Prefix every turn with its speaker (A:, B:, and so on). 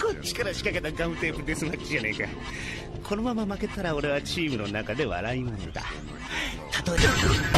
A: こっちから仕掛けたガムテープデスマッチじゃねえか。このまま負けたら俺はチームの中で笑い者だ。例え。ば